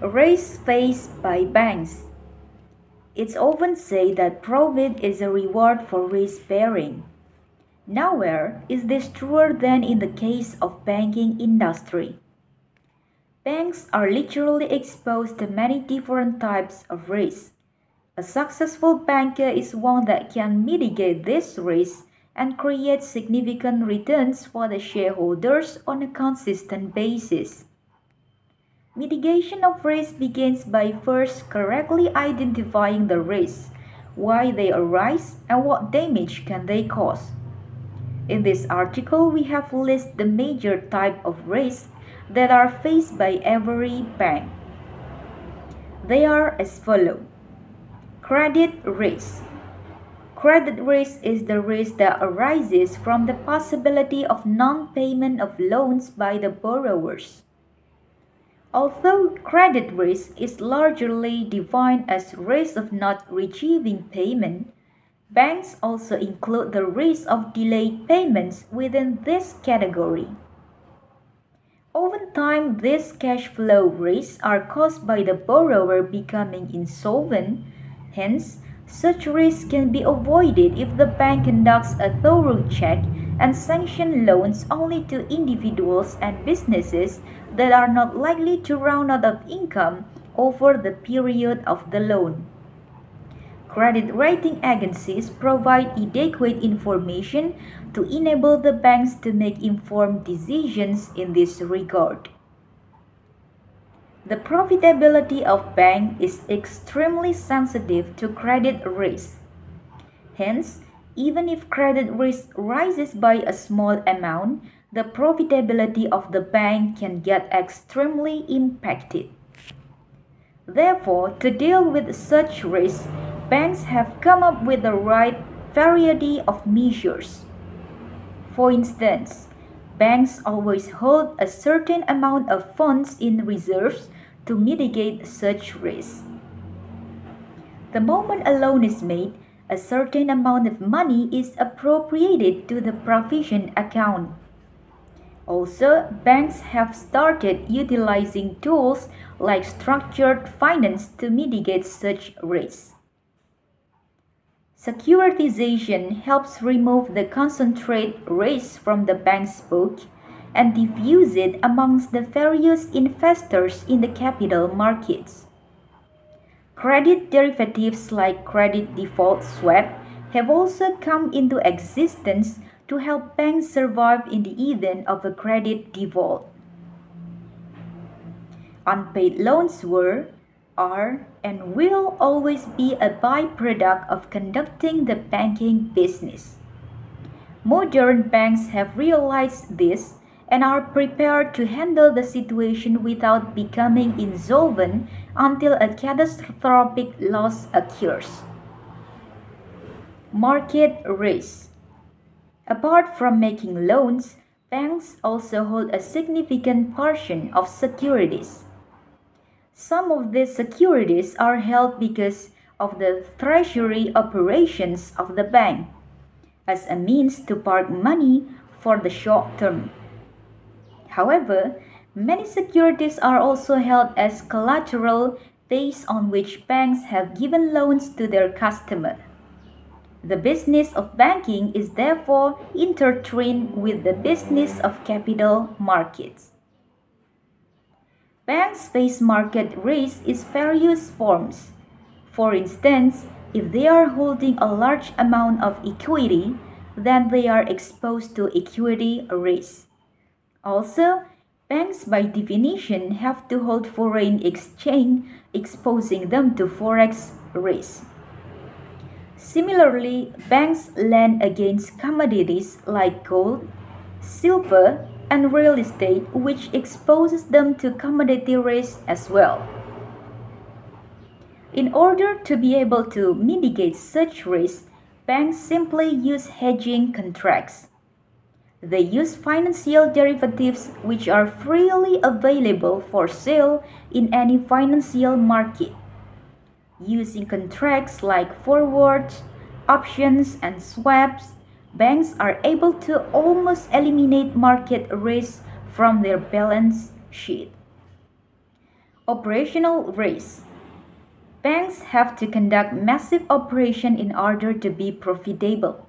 Risk faced by banks. It's often said that profit is a reward for risk bearing. Nowhere is this truer than in the case of banking industry. Banks are literally exposed to many different types of risk. A successful banker is one that can mitigate this risk and create significant returns for the shareholders on a consistent basis. Mitigation of risk begins by first correctly identifying the risks, why they arise, and what damage can they cause. In this article, we have listed the major type of risks that are faced by every bank. They are as follow. Credit risk. Credit risk is the risk that arises from the possibility of non-payment of loans by the borrowers. Although credit risk is largely defined as risk of not receiving payment, banks also include the risk of delayed payments within this category. Oftentimes, these cash flow risks are caused by the borrower becoming insolvent. Hence, such risks can be avoided if the bank conducts a thorough check and sanction loans only to individuals and businesses that are not likely to run out of income over the period of the loan. Credit rating agencies provide adequate information to enable the banks to make informed decisions in this regard. The profitability of bank is extremely sensitive to credit risk. Hence, even if credit risk rises by a small amount, the profitability of the bank can get extremely impacted. Therefore, to deal with such risks, banks have come up with the right variety of measures. For instance, banks always hold a certain amount of funds in reserves to mitigate such risks. The moment a loan is made, a certain amount of money is appropriated to the provision account. Also, banks have started utilizing tools like structured finance to mitigate such risks. Securitization helps remove the concentrate risk from the bank's book and diffuse it amongst the various investors in the capital markets. Credit derivatives like credit default swap have also come into existence to help banks survive in the event of a credit default. Unpaid loans were, are, and will always be a byproduct of conducting the banking business. Modern banks have realized this and are prepared to handle the situation without becoming insolvent until a catastrophic loss occurs. Market risk Apart from making loans, banks also hold a significant portion of securities. Some of these securities are held because of the treasury operations of the bank as a means to park money for the short term. However, many securities are also held as collateral based on which banks have given loans to their customers. The business of banking is therefore intertwined with the business of capital markets. Banks face market risk in various forms. For instance, if they are holding a large amount of equity, then they are exposed to equity risk. Also, banks by definition have to hold foreign exchange, exposing them to forex risk. Similarly, banks lend against commodities like gold, silver, and real estate, which exposes them to commodity risk as well. In order to be able to mitigate such risk, banks simply use hedging contracts. They use financial derivatives which are freely available for sale in any financial market. Using contracts like forwards, options, and swaps, banks are able to almost eliminate market risk from their balance sheet. Operational risk. Banks have to conduct massive operations in order to be profitable.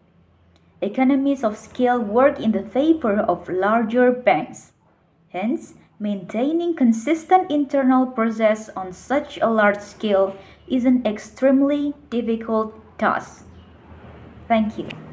Economies of scale work in the favor of larger banks. Hence, maintaining consistent internal process on such a large scale is an extremely difficult task. Thank you.